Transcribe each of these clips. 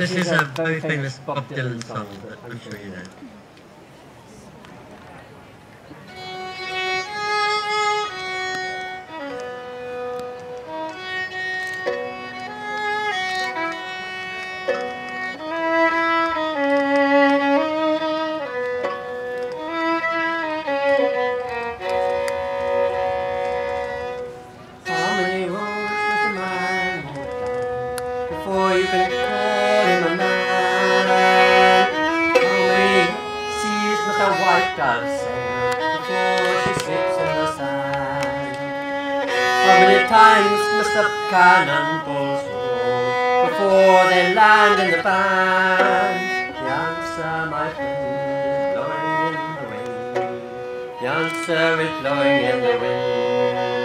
This is a very famous Bob Dylan song that I'm sure you know. The cannonballs roll before they land in the band? The answer, my friend, is blowing in the wind. The answer is blowing in the wind.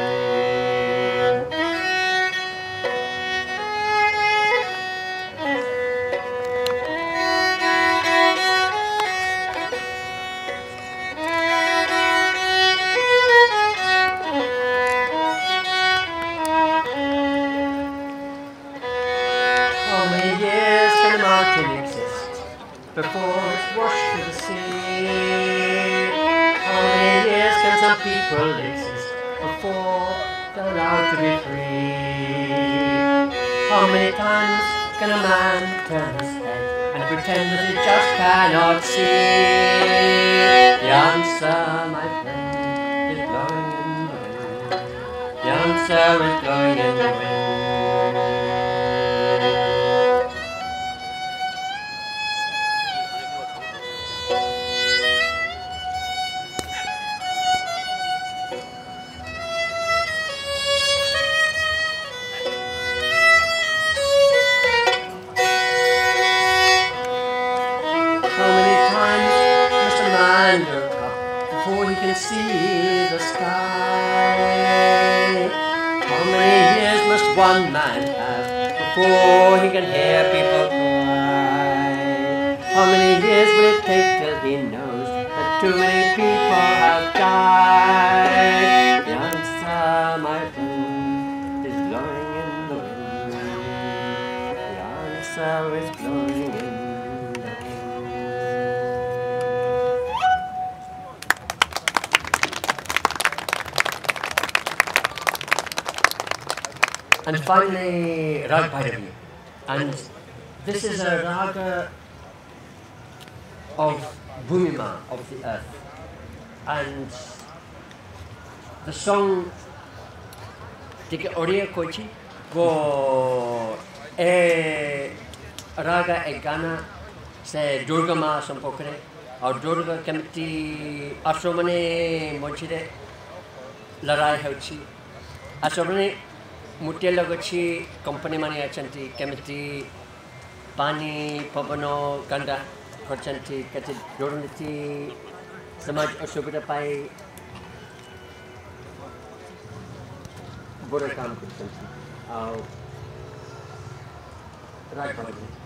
People exist before they're allowed to be free? How many times can a man turn his head and pretend that he just cannot see? The answer, my friend, is blowing in the wind. The answer is blowing in the wind. Before he can hear people cry? How many years will it take till he knows that too many people have died? And finally, Rag Bhairavi. And this is a raga of Bhumima, of the earth. And the song Tika Oriya Kochi go e raga e gana se Durga ma sampokre और दुर्ग केमती आश्रमने मझे लड़ाई होची आश्रमने motel પછી કંપનીમાં અચંતી કેમિતિ પાણી પવનો ગંગા ખર્ચંતી કચી જોડતી સમાજ અસુવિધા પાઈ बुरा काम करते हैं और राज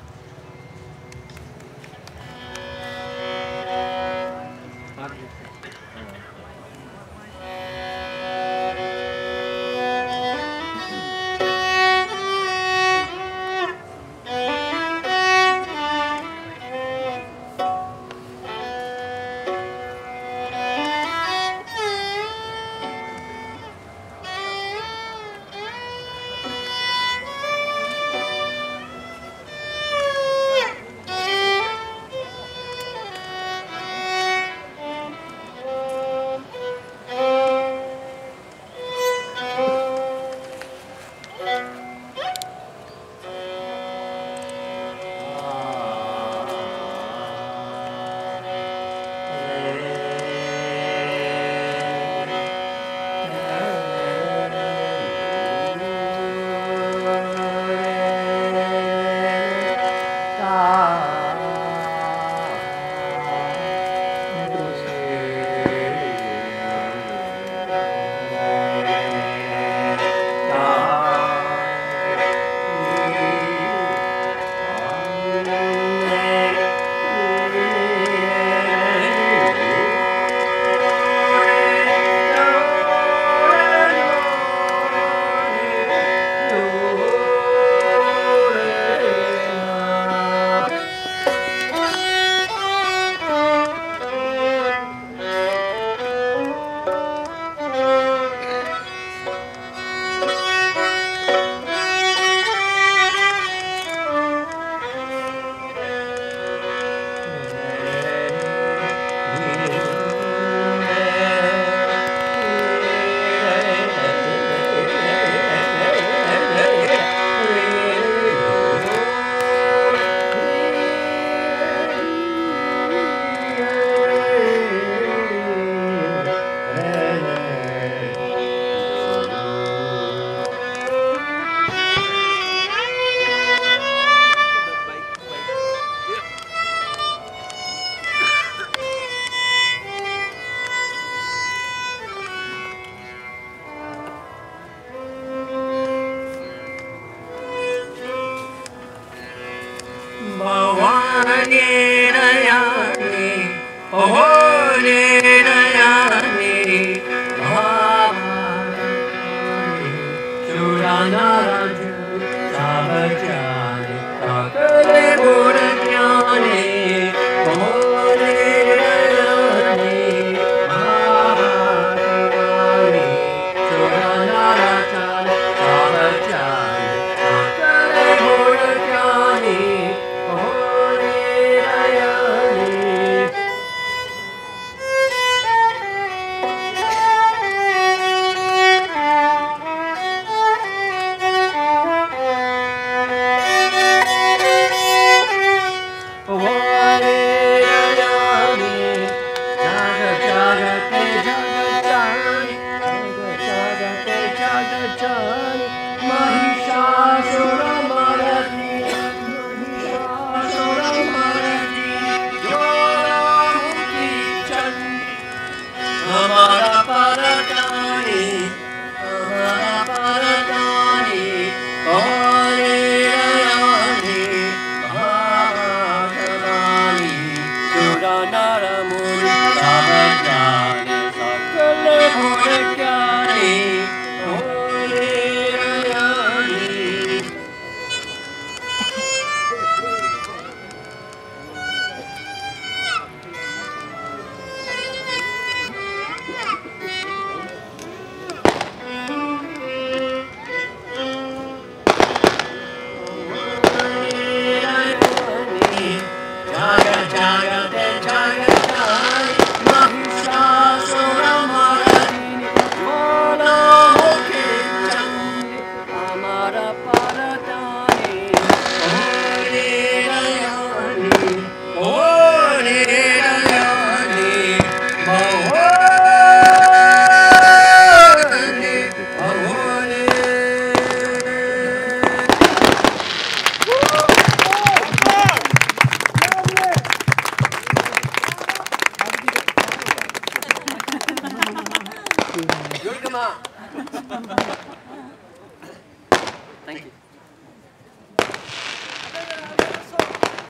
Suranaraju,